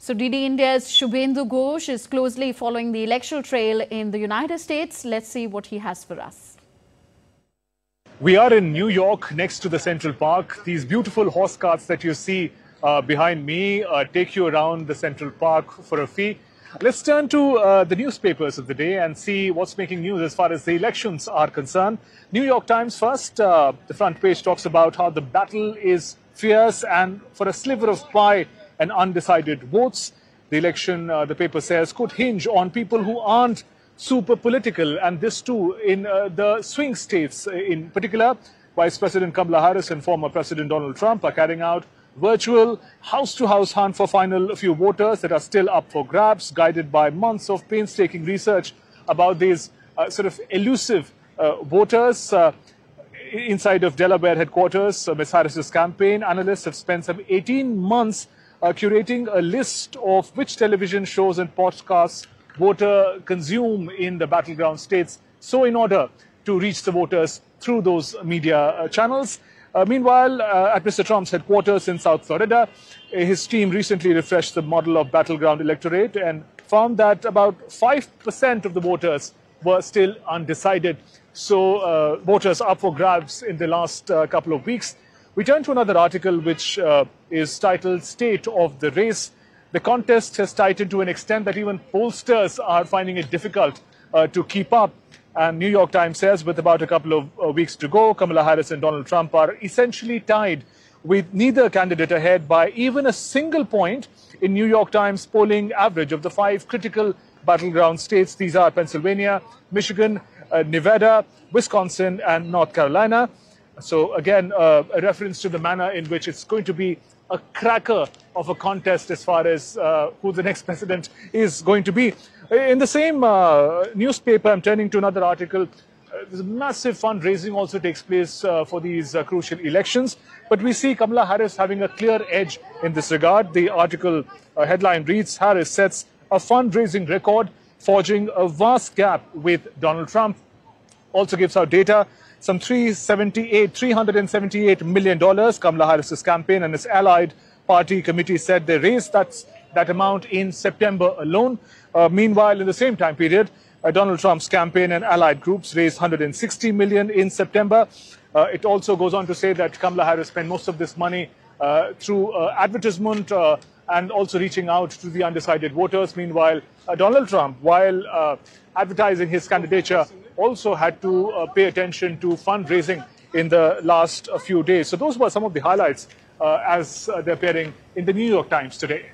So DD India's Shubhendu Ghosh is closely following the electoral trail in the United States. Let's see what he has for us. We are in New York next to the Central Park. These beautiful horse carts that you see uh, behind me uh, take you around the Central Park for a fee. Let's turn to uh, the newspapers of the day and see what's making news as far as the elections are concerned. New York Times first, uh, the front page talks about how the battle is fierce and for a sliver of pie and undecided votes. The election, uh, the paper says, could hinge on people who aren't super political, and this too in uh, the swing states in particular. Vice President Kamala Harris and former President Donald Trump are carrying out virtual house-to-house hunt for final few voters that are still up for grabs, guided by months of painstaking research about these uh, sort of elusive uh, voters. Uh, inside of Delaware headquarters, uh, Ms. Harris's campaign analysts have spent some 18 months uh, curating a list of which television shows and podcasts voter consume in the battleground states, so in order to reach the voters through those media uh, channels. Uh, meanwhile, uh, at Mr. Trump's headquarters in South Florida, uh, his team recently refreshed the model of battleground electorate and found that about 5% of the voters were still undecided. So uh, voters up for grabs in the last uh, couple of weeks. We turn to another article which is titled State of the Race. The contest has tightened to an extent that even pollsters are finding it difficult to keep up. And New York Times says with about a couple of uh, weeks to go, Kamala Harris and Donald Trump are essentially tied with neither candidate ahead by even a single point in New York Times polling average of the five critical battleground states. These are Pennsylvania, Michigan, uh, Nevada, Wisconsin, and North Carolina. So again, uh, a reference to the manner in which it's going to be a cracker of a contest as far as uh, who the next president is going to be. In the same uh, newspaper, I'm turning to another article. Uh, there's massive fundraising also takes place uh, for these uh, crucial elections. But we see Kamala Harris having a clear edge in this regard. The article headline reads Harris sets a fundraising record, forging a vast gap with Donald Trump. Also gives out data some 378, $378 million. Kamala Harris's campaign and its allied party committee said they raised that, that amount in September alone. Uh, meanwhile, in the same time period, uh, Donald Trump's campaign and allied groups raised 160 million in September. Uh, it also goes on to say that Kamala Harris spent most of this money uh, through uh, advertisement uh, and also reaching out to the undecided voters. Meanwhile, Donald Trump, while advertising his candidature, also had to uh, pay attention to fundraising in the last few days. So those were some of the highlights uh, as uh, they're appearing in the New York Times today.